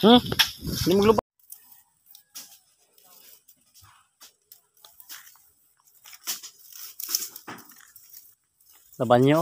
Hmm, ini maglubak. Laban nyo.